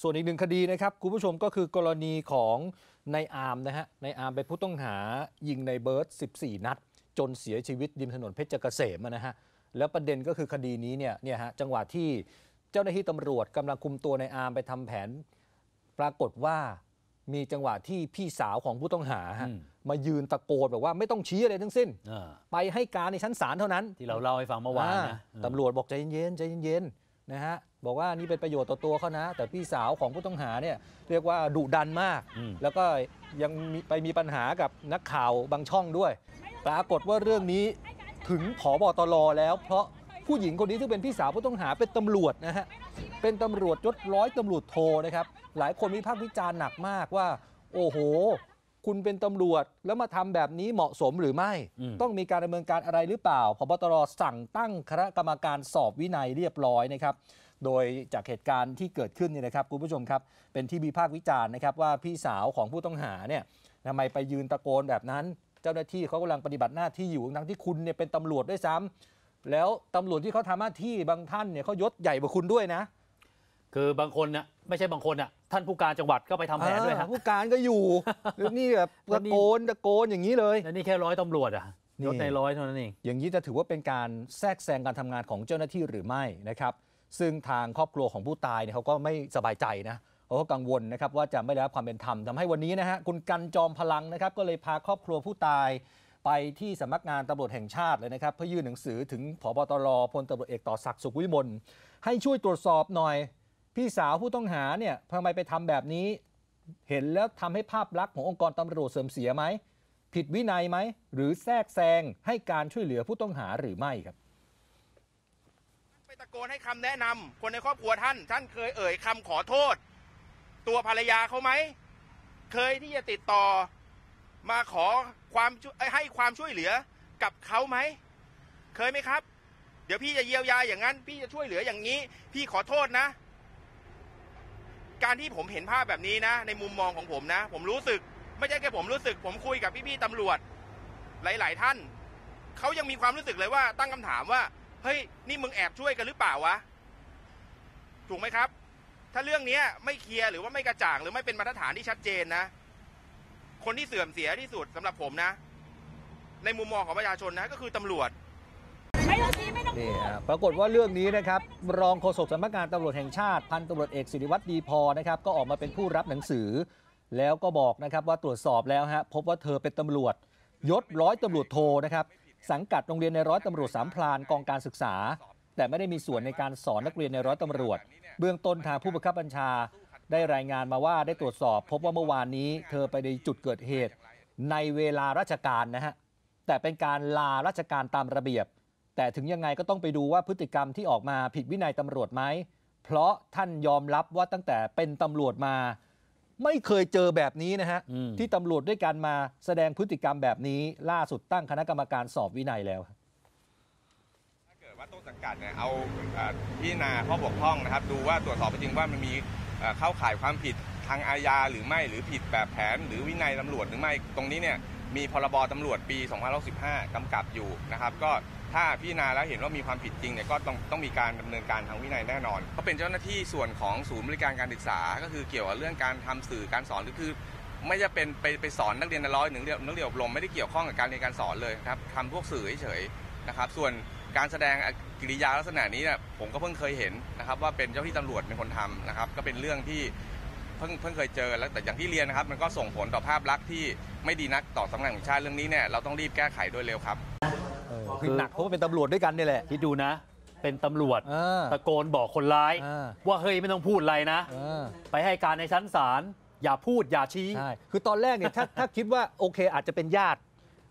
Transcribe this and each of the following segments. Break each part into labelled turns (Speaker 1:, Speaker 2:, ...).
Speaker 1: ส่วนอีกหนึ่งคดีนะครับคุณผู้ชมก็คือกรณีของนายอาร์มนะฮะนายอาร์มเป็นผู้ต้องหายิงนายเบิร์ด14 นัด จนเสียชีวิตริมถนนเพชรเกษมอะนะฮะแล้วประเด็นก็คือคดีนี้เนี่ยเนี่ยฮะจังหวะที่เจ้าหน้าที่ตำรวจกำลังคุมตัวนายอาร์มไปทำแผน ปรากฏว่ามีจังหวะที่พี่สาวของผู้ต้องหาฮะ
Speaker 2: อืม
Speaker 1: มายืนตะโกนบอกว่าไม่ต้องชี้อะไรทั้งสิ้น
Speaker 2: อ่า
Speaker 1: ไปให้การในชั้นศาลเท่านั้น
Speaker 2: ที่เราเล่าให้ฟังเมื่อวาน
Speaker 1: อ่
Speaker 2: นะ
Speaker 1: ตำรวจบอกใจเย็นๆใจเย็นๆนะฮะ บอกว่านี่เป็นประโยชน์ต่อตัวเขานะ แต่พี่สาวของผู้ต้องหาเนี่ยเรียกว่าดุดันมาก
Speaker 2: อืม
Speaker 1: แล้วก็ยังมีไปมีปัญหากับนักข่าวบางช่องด้วย ปรากฏว่าเรื่องนี้ถึงผอบตรแล้ว เพราะผู้หญิงคนนี้ที่งเป็นพี่สาวผู้ต้องหาเป็นตำรวจนะฮะ เป็นตำรวจยศร้อยตำรวจโทนะครับ หลายคนวิพากษ์วิจารณ์หนักมากว่า โอ้โห คุณเป็นตำรวจแล้วมาทำแบบนี้เหมาะสมหรือไม่
Speaker 2: อืม
Speaker 1: ต้องมีการดำเนินการอะไรหรือเปล่าพบตรสั่งตั้งคณะกรรมการสอบวินัยเรียบร้อยนะครับ โดยจากเหตุการณ์ที่เกิดขึ้นเนี่ยนะครับคุณผู้ชมครับ เป็นที่วิพากษ์วิจารณ์นะครับว่าพี่สาวของผู้ต้องหาเนี่ยทำไมไปยืนตะโกนแบบนั้น เจ้าหน้าที่เขากำลังปฏิบัติหน้าที่อยู่ทั้งที่คุณเนี่ยเป็นตำรวจด้วยซ้ำแล้วตำรวจที่เขาทำหน้าที่บางท่านเนี่ยเขายศใหญ่กว่าคุณด้วยนะ
Speaker 2: คือบางคนน่ะไม่ใช่บางคนน่ะท่านผู้การจังหวัดก็ไปทำแผนด้วย
Speaker 1: อ่า
Speaker 2: ฮะ
Speaker 1: ผู้การก็อยู่แล้วนี่แบบ
Speaker 2: แล้
Speaker 1: ตะ
Speaker 2: วนี่
Speaker 1: โกนตะโกนอย่างนี้เลย
Speaker 2: แล้วนี่แค่ร้อยตำรวจอะ
Speaker 1: นี่
Speaker 2: ยศในร้อยเท่านั้นเอง
Speaker 1: อย่างนี้จะถือว่าเป็นการแทรกแซงการทำงานของเจ้าหน้าที่หรือไม่นะครับ ซึ่งทางครอบครัวของผู้ตายเนี่ยเขาก็ไม่สบายใจนะเขาก็กังวลนะครับว่าจะไม่ได้รับความเป็นธรรมทำให้วันนี้นะฮะคุณกันจอมพลังนะครับ ก็เลยพาครอบครัวผู้ตาย ไปที่สำนักงานตำรวจแห่งชาติเลยนะครับ เพื่อยื่นหนังสือถึงผบตรพลตำรวจเอกต่อศักดิ์สุขวิมลให้ช่วยตรวจสอบหน่อย พี่สาวผู้ต้องหาเนี่ยทำไมไปทำแบบนี้ เห็นแล้วทำให้ภาพลักษณ์ขององค์กรตำรวจเสื่อมเสียไหมผิดวินัยไหมหรือแทรกแซงให้การช่วยเหลือผู้ต้องหาหรือไม่ครับ
Speaker 3: ไปตะโกนให้คำแนะนำคนในครอบครัวท่าน ท่านเคยเอ่ยคำขอโทษ ตัวภรรยาเขาไหม เคยที่จะติดต่อมาขอความช่วยให้ความช่วยเหลือกับเขาไหม เคยไหมครับ เดี๋ยวพี่จะเยียวยาอย่างนั้น พี่จะช่วยเหลืออย่างนี้ พี่ขอโทษนะ การที่ผมเห็นภาพแบบนี้นะ ในมุมมองของผมนะ ผมรู้สึก ไม่ใช่แค่ผมรู้สึก ผมคุยกับพี่ๆตำรวจ หลาย ๆ ท่าน เขายังมีความรู้สึกเลยว่าตั้งคำถามว่า เฮ้ยนี่มึงแอบช่วยกันหรือเปล่าวะ ถูกไหมครับ ถ้าเรื่องเนี้ยไม่เคลียร์หรือว่าไม่กระจ่างหรือไม่เป็นมาตรฐานที่ชัดเจนนะ คนที่เสื่อมเสียที่สุดสำหรับผมนะ ในมุมมองของประชาชนนะก็คือตำรวจ
Speaker 4: ไม่ต้องพีไม่ต้องพู
Speaker 1: นี่
Speaker 4: ด
Speaker 1: ปรากฏว่าเรื่องนี้นะครับรองโฆษกสำนักงานตำรวจแห่งชาติพันตำรวจเอกสิริวัตรดีพอนะครับก็ออกมาเป็นผู้รับหนังสือ แล้วก็บอกนะครับว่าตรวจสอบแล้วฮะพบว่าเธอเป็นตำรวจยศร้อยตำรวจโทนะครับ สังกัดโรงเรียนในร้อยตำรวจสามพรานกองการศึกษา แต่ไม่ได้มีส่วนในการสอนนักเรียนในร้อยตำรวจ เบื้องต้นทางผู้บังคับบัญชา ได้รายงานมาว่าได้ตรวจสอบ พบว่าเมื่อวานนี้เธอไปในจุดเกิดเหตุ ในเวลาราชการนะฮะแต่เป็นการลาราชการตามระเบียบ แต่ถึงยังไงก็ต้องไปดูว่าพฤติกรรมที่ออกมาผิดวินัยตำรวจไหมเพราะท่านยอมรับว่าตั้งแต่เป็นตำรวจมา ไม่เคยเจอแบบนี้นะฮะ
Speaker 2: อืม
Speaker 1: ที่ตำรวจด้วยกันมาแสดงพฤติกรรมแบบนี้ ล่าสุดตั้งคณะกรรมการสอบวินัยแล้ว
Speaker 5: ถ้าเกิดว่าต้นสังกัดเนี่ยเอาเอ่อพิจารณาข้อบกพร่องนะครับ ดูว่าตรวจสอบจริงว่ามันมีเอ่อเข้าข่ายความผิดทางอาญาหรือไม่หรือผิดแบบแผน หรือวินัยตำรวจหรือไม่ตรงนี้เนี่ยมีพรบตำรวจปี 2565กำกับอยู่นะครับ ก็ ถ้าพิจารณาแล้วเห็นว่ามีความผิดจริงเนี่ยก็ต้องต้องมีการดำเนินการทางวินัยแน่นอนก็เป็นเจ้าหน้าที่ส่วนของศูนย์บริการการศึกษา ก็คือเกี่ยวกับเรื่องการทำสื่อการสอนหรือคือ ไม่จะเป็นไปไปสอนนักเรียนในร้อยหนึ่งเรียนนักเรียนอบรมไม่ได้เกี่ยวข้องกับการเรียนการสอนเลยครับทำพวกสื่อเฉยๆนะครับ ส่วนการแสดงกิริยาลักษณะนี้เนี่ยผมก็เพิ่งเคยเห็นนะครับ ว่าเป็นเจ้าที่ตำรวจเป็นคนทำนะครับ ก็เป็นเรื่องที่เพิ่งเพิ่งเคยเจอแล้วแต่อย่างที่เรียนนะครับ มันก็ส่งผลต่อภาพลักษณ์ที่ไม่ดีนักต่อสำนักงานของชาติเรื่องนี้เนี่ยเราต้องรีบแก้ไขโดยเร็วครับ
Speaker 1: คือหนักเพราะว่าเป็นตำรวจด้วยกันนี่แหละ
Speaker 2: คิดดูนะ เป็นตำรวจ
Speaker 1: เออ
Speaker 2: ตะโกนบอกคนร้าย
Speaker 1: เออ
Speaker 2: ว่าเฮ้ยไม่ต้องพูดอะไรนะ
Speaker 1: เออ
Speaker 2: ไปให้การในชั้นศาลอย่าพูดอย่าชี้
Speaker 1: ใช่ คือตอนแรกเนี่ยถ้า ถ้าคิดว่าโอเคอาจจะเป็นญาติ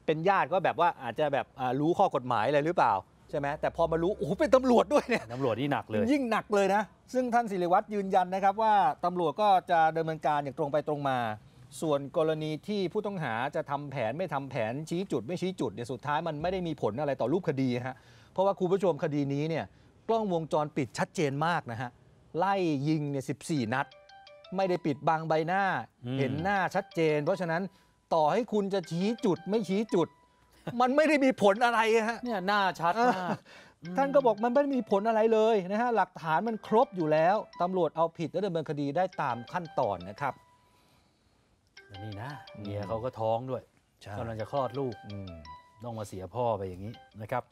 Speaker 1: เป็นญาติก็แบบว่าอาจจะแบบอ่ารู้ข้อกฎหมายอะไรหรือเปล่าใช่ไหมแต่พอมารู้โอ้โหเป็นตำรวจด้วยเนี่ย
Speaker 2: ตำรวจนี่หนักเลย
Speaker 1: ยิ่งหนักเลยนะ ซึ่งท่านศิริวัตรยืนยันนะครับว่าตำรวจก็จะดำเนินการอย่างตรงไปตรงมา ส่วนกรณีที่ผู้ต้องหาจะทำแผนไม่ทำแผนชี้จุดไม่ชี้จุดเนี่ยสุดท้ายมันไม่ได้มีผลอะไรต่อรูปคดีฮะเพราะว่าคุณผู้ชมคดีนี้เนี่ยกล้องวงจรปิดชัดเจนมากนะฮะไล่ยิงเนี่ย14นัด ไม่ได้ปิดบังใบหน้า
Speaker 2: อืม
Speaker 1: เห็นหน้าชัดเจน เพราะฉะนั้นต่อให้คุณจะชี้จุดไม่ชี้จุด มันไม่ได้มีผลอะไรฮะ
Speaker 2: เนี่ยหน้าชัด
Speaker 1: เออ
Speaker 2: มาก
Speaker 1: ท่านก็บอกมันไม่ได้มีผลอะไรเลยนะฮะหลักฐานมันครบอยู่แล้วตำรวจเอาผิดและดำเนินคดีได้ตามขั้นตอนนะครับ
Speaker 2: นี่นะเมียเขาก็ท้องด้วย
Speaker 1: ใช่
Speaker 2: กำลังจะคลอดลูก
Speaker 1: อืม
Speaker 2: ต้องมาเสียพ่อไปอย่างนี้นะครับ